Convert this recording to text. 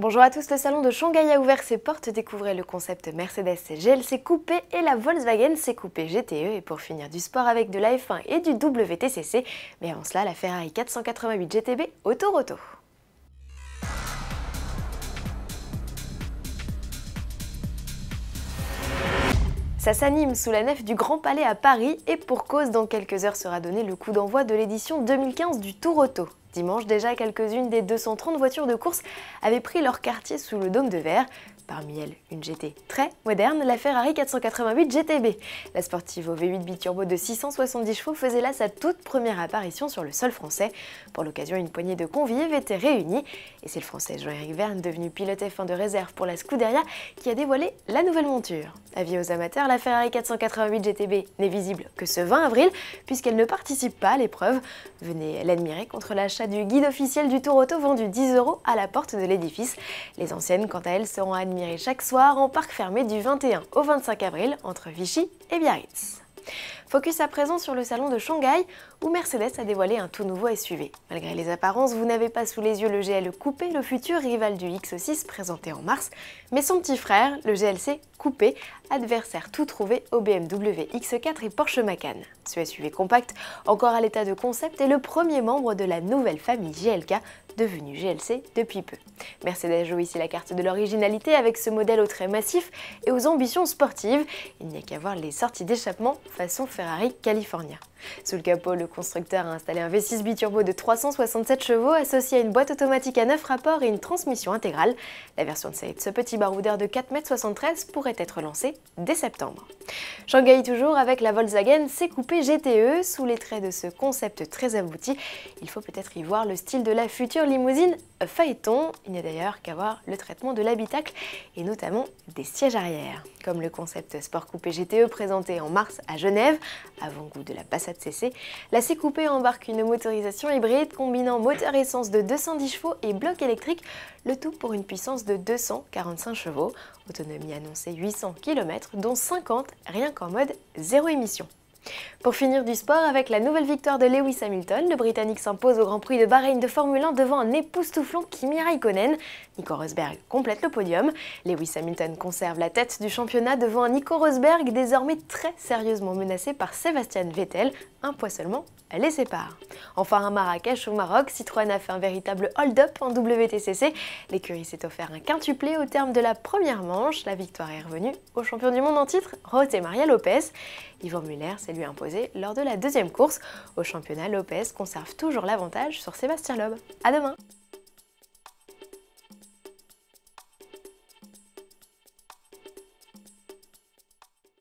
Bonjour à tous, le salon de Shanghai a ouvert ses portes, découvrez le concept Mercedes GLC Coupé et la Volkswagen C Coupé GTE et pour finir du sport avec de la F1 et du WTCC, mais avant cela la Ferrari 488 GTB Autoroto. Ça s'anime sous la nef du Grand Palais à Paris et pour cause, dans quelques heures sera donné le coup d'envoi de l'édition 2015 du Tour Auto. Dimanche, déjà quelques-unes des 230 voitures de course avaient pris leur quartier sous le dôme de verre. Parmi elles, une GT très moderne, la Ferrari 488 GTB. La sportive au V8 biturbo de 670 chevaux faisait là sa toute première apparition sur le sol français. Pour l'occasion, une poignée de convives était réunie. Et c'est le français Jean-Éric Verne, devenu pilote F1 de réserve pour la Scuderia, qui a dévoilé la nouvelle monture. Avis aux amateurs, la Ferrari 488 GTB n'est visible que ce 20 avril, puisqu'elle ne participe pas à l'épreuve. Venez l'admirer contre l'achat du guide officiel du Tour Auto vendu 10 euros à la porte de l'édifice. Les anciennes, quant à elles, seront admises chaque soir en parc fermé du 21 au 25 avril entre Vichy et Biarritz. Focus à présent sur le salon de Shanghai où Mercedes a dévoilé un tout nouveau SUV. Malgré les apparences, vous n'avez pas sous les yeux le GL Coupé, le futur rival du X6 présenté en mars, mais son petit frère, le GLC Coupé, adversaire tout trouvé au BMW X4 et Porsche Macan. Ce SUV compact, encore à l'état de concept, est le premier membre de la nouvelle famille GLK devenu GLC depuis peu. Mercedes joue ici la carte de l'originalité avec ce modèle au trait massif et aux ambitions sportives. Il n'y a qu'à voir les sorties d'échappement façon Ferrari California. Sous le capot, le constructeur a installé un V6 biturbo de 367 chevaux associé à une boîte automatique à 9 rapports et une transmission intégrale. La version de ce petit baroudeur de 4,73 m pourrait être lancée dès septembre. Shanghai toujours avec la Volkswagen C Coupé GTE. Sous les traits de ce concept très abouti, il faut peut-être y voir le style de la future limousine phaéton. Il n'y a d'ailleurs qu'à voir le traitement de l'habitacle et notamment des sièges arrière. Comme le concept Sport Coupé GTE présenté en mars à Genève, avant-goût de la Passat CC, la C Coupé embarque une motorisation hybride combinant moteur essence de 210 chevaux et bloc électrique, le tout pour une puissance de 245 chevaux, autonomie annoncée 800 km, dont 50 rien qu'en mode zéro émission. Pour finir du sport, avec la nouvelle victoire de Lewis Hamilton, le Britannique s'impose au Grand Prix de Bahreïn de Formule 1 devant un époustouflant Kimi Raikkonen. Nico Rosberg complète le podium. Lewis Hamilton conserve la tête du championnat devant un Nico Rosberg désormais très sérieusement menacé par Sébastien Vettel, un poids seulement les sépare. Enfin à Marrakech au Maroc, Citroën a fait un véritable hold-up en WTCC. L'écurie s'est offert un quintuplé au terme de la première manche. La victoire est revenue au champion du monde en titre, José Maria Lopez. Yvan Muller lui imposé lors de la deuxième course. Au championnat, Lopez conserve toujours l'avantage sur Sébastien Loeb. A demain